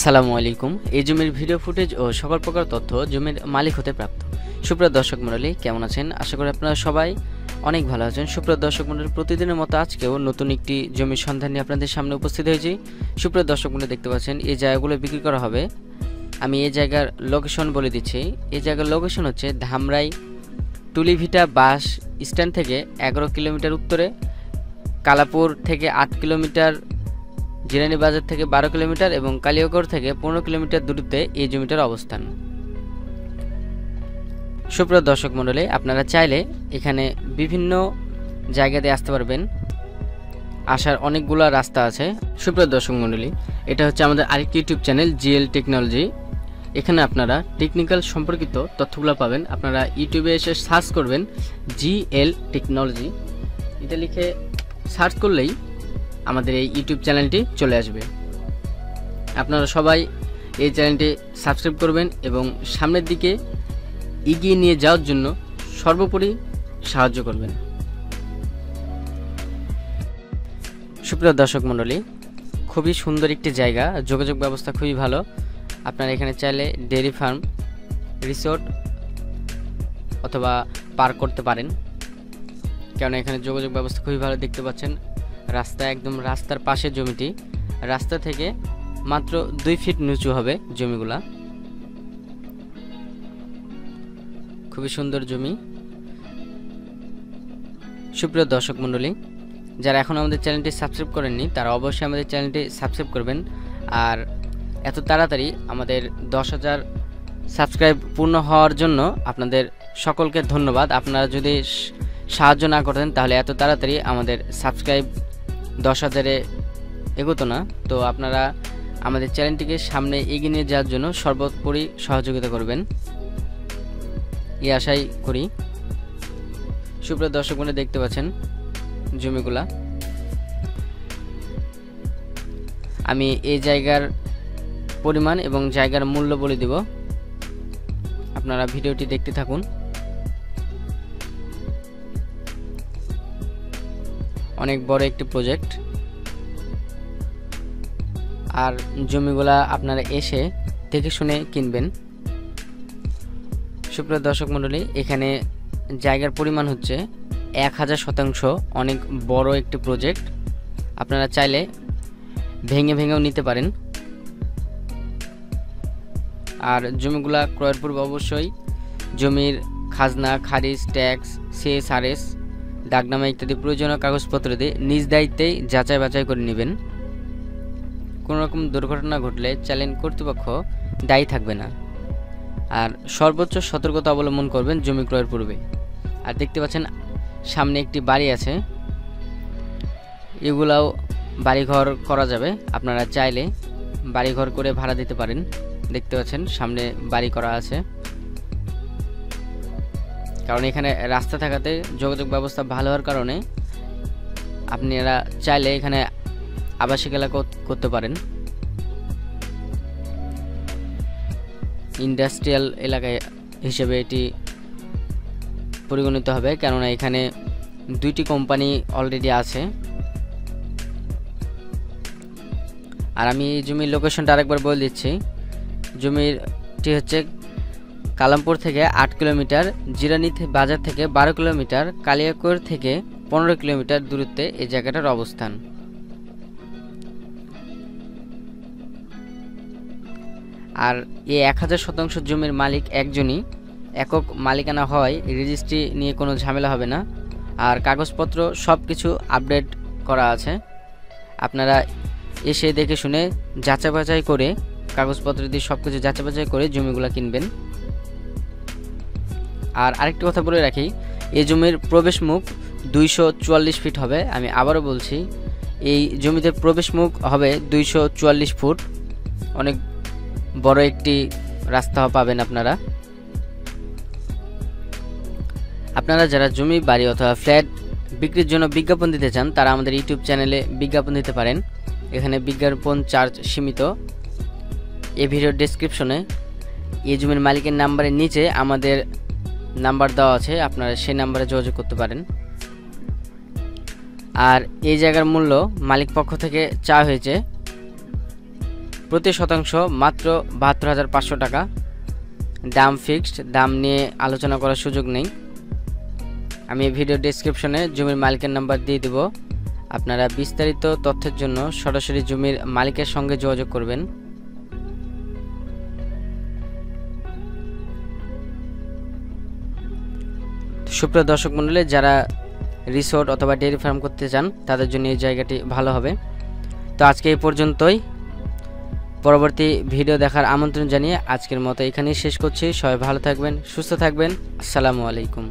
আসসালামু আলাইকুম। এই জমির ভিডিও ফুটেজ ও সকল প্রকার তথ্য জমির মালিক হতে প্রাপ্ত। সুপ্রিয় দর্শক মণ্ডলী, কেমন আছেন? আশা করি আপনারা সবাই অনেক ভালো আছেন। সুপ্রিয় দর্শক মণ্ডলী, প্রতিদিনের মতো আজকেও নতুন একটি জমির সন্ধান নিয়ে আপনাদের সামনে উপস্থিত হয়েছি। সুপ্রিয় দর্শক মণ্ডলী, দেখতে পাচ্ছেন, এই জায়গাগুলো বিক্রি করা হবে। আমি এই জায়গার লোকেশন বলে দিচ্ছি। এই জায়গার লোকেশন হচ্ছে ধামরাই টুলিভিটা বাস স্ট্যান্ড থেকে এগারো কিলোমিটার উত্তরে, কালাপুর থেকে আট কিলোমিটার জিরানি বাজার থেকে বারো কিলোমিটার এবং কালিয়াগড় থেকে পনেরো কিলোমিটার দূরত্বে এই জমিটার অবস্থান। সুপ্রিয় দর্শক মণ্ডলী, আপনারা চাইলে এখানে বিভিন্ন জায়গাতে আসতে পারবেন। আসার অনেকগুলো রাস্তা আছে। সুপ্রিয় দর্শক মণ্ডলী, এটা হচ্ছে আমাদের আরেকটি ইউটিউব চ্যানেল, জিএল টেকনোলজি। এখানে আপনারা টেকনিক্যাল সম্পর্কিত তথ্যগুলো পাবেন। আপনারা ইউটিউবে এসে সার্চ করবেন, জিএল টেকনোলজি। এটা লিখে সার্চ করলেই আমাদের এই ইউটিউব চ্যানেলটি চলে আসবে। আপনারা সবাই এই চ্যানেলটি সাবস্ক্রাইব করবেন এবং সামনের দিকে এগিয়ে নিয়ে যাওয়ার জন্য সর্বোপরি সাহায্য করবেন। সুপ্রিয় দর্শক মণ্ডলী, খুবই সুন্দর একটি জায়গা। যোগাযোগ ব্যবস্থা খুবই ভালো। আপনারা এখানে চাইলে ডেয়ারি ফার্ম, রিসোর্ট অথবা পার্ক করতে পারেন। কেন এখানে যোগাযোগ ব্যবস্থা খুবই ভালো দেখতে পাচ্ছেন। রাস্তা একদম রাস্তার পাশে জমিটি। রাস্তা থেকে মাত্র দুই ফিট নিচু হবে জমিগুলা। খুবই সুন্দর জমি। সুপ্রিয় দর্শক মণ্ডলী, যারা এখন আমাদের চ্যানেলটি সাবস্ক্রাইব করেননি, তারা অবশ্যই আমাদের চ্যানেলটি সাবস্ক্রাইব করবেন। আর এত তাড়াতাড়ি আমাদের দশ হাজার সাবস্ক্রাইব পূর্ণ হওয়ার জন্য আপনাদের সকলকে ধন্যবাদ। আপনারা যদি সাহায্য না করতেন, তাহলে এত তাড়াতাড়ি আমাদের সাবস্ক্রাইব দশ হাজারে এগোতো না। তো আপনারা আমাদের চ্যানেলটিকে সামনে এগিয়ে নিয়ে যাওয়ার জন্য সর্বোপরি সহযোগিতা করবেন। এই আশাই করি। সুপ্রিয় দর্শক বন্ধু দেখতে পাচ্ছেন জমিগুলা। আমি এই জায়গার পরিমাণ এবং জায়গার মূল্য বলে দিব। আপনারা ভিডিওটি দেখতে থাকুন। অনেক বড় একটি প্রজেক্ট আর জমিগুলা আপনারা এসে দেখে শুনে কিনবেন। সুপ্রিয় দর্শক মণ্ডলী, এখানে জায়গার পরিমাণ হচ্ছে এক হাজার শতাংশ অনেক বড় একটি প্রজেক্ট আপনারা চাইলে ভেঙে ভেঙেও নিতে পারেন। আর জমিগুলা ক্রয়ের পূর্বে অবশ্যই জমির খাজনা, খারিজ ট্যাক্স সিএসআরএস ডাকনামা ইত্যাদি প্রয়োজনীয় কাগজপত্র দিয়ে নিজ দায়িত্বেই যাচাই বাছাই করে নেবেন। কোনো রকম দুর্ঘটনা ঘটলে চ্যালেঞ্জ কর্তৃপক্ষ দায়ী থাকবে না। আর সর্বোচ্চ সতর্কতা অবলম্বন করবেন জমি ক্রয়ের পূর্বে। আর দেখতে পাচ্ছেন, সামনে একটি বাড়ি আছে। এগুলাও বাড়িঘর করা যাবে। আপনারা চাইলে বাড়িঘর করে ভাড়া দিতে পারেন। দেখতে পাচ্ছেন, সামনে বাড়ি করা আছে। কারণ এখানে রাস্তা থাকাতে যোগাযোগ ব্যবস্থা ভালো হওয়ার কারণে আপনারা চাইলে এখানে আবাসিক এলাকা করতে পারেন। ইন্ডাস্ট্রিয়াল এলাকায় হিসেবে এটি পরিগণিত হবে, কেননা এখানে দুইটি কোম্পানি অলরেডি আছে। আর আমি জমির লোকেশনটা আরেকবার বলে দিচ্ছি। জমিরটি হচ্ছে কালামপুর থেকে আট কিলোমিটার, জিরানি বাজার থেকে বারো কিলোমিটার, কালিয়াকোর থেকে পনেরো কিলোমিটার দূরত্বে এই জায়গাটার অবস্থান। আর এই এক হাজার শতাংশ জমির মালিক একজনই। একক মালিকানা হওয়ায় রেজিস্ট্রি নিয়ে কোনো ঝামেলা হবে না। আর কাগজপত্র সব কিছু আপডেট করা আছে। আপনারা এসে দেখে শুনে যাচাই বাছাই করে কাগজপত্র দিয়ে সব কিছু যাচাই বাছাই করে জমিগুলো কিনবেন। আর আরেকটি কথা বলে রাখি, এই জমির প্রবেশ মুখ দুইশো চুয়াল্লিশ ফিট হবে। আমি আবারও বলছি, এই জমিতে প্রবেশ মুখ হবে দুইশো চুয়াল্লিশ ফুট। অনেক বড় একটি রাস্তা পাবেন আপনারা। আপনারা যারা জমি, বাড়ি অথবা ফ্ল্যাট বিক্রির জন্য বিজ্ঞাপন দিতে চান, তারা আমাদের ইউটিউব চ্যানেলে বিজ্ঞাপন দিতে পারেন। এখানে বিজ্ঞাপন চার্জ সীমিত। এই ভিডিওর ডেসক্রিপশনে এই জমির মালিকের নাম্বারের নিচে আমাদের নাম্বার দেওয়া আছে, আপনারা সেই নাম্বারে যোগাযোগ করতে পারেন। আর এই জায়গার মূল্য মালিক পক্ষ থেকে চা হয়েছে প্রতি শতাংশ মাত্র বাহাত্তর হাজার পাঁচশো টাকা। দাম ফিক্সড, দাম নিয়ে আলোচনা করার সুযোগ নেই। আমি ভিডিও ডিসক্রিপশনে জমির মালিকের নাম্বার দিয়ে দেব। আপনারা বিস্তারিত তথ্যের জন্য সরাসরি জমির মালিকের সঙ্গে যোগাযোগ করবেন। সুপ্রিয় দর্শক মণ্ডলী, যারা রিসোর্ট অথবা ডেয়ারি ফার্ম করতে চান, তাদের জন্য এই জায়গাটি ভালো হবে। তো আজকে এই পর্যন্তই। পরবর্তী ভিডিও দেখার আমন্ত্রণ জানিয়ে আজকের মতো এখানেই শেষ করছি। সবাই ভালো থাকবেন, সুস্থ থাকবেন। আসসালামু আলাইকুম।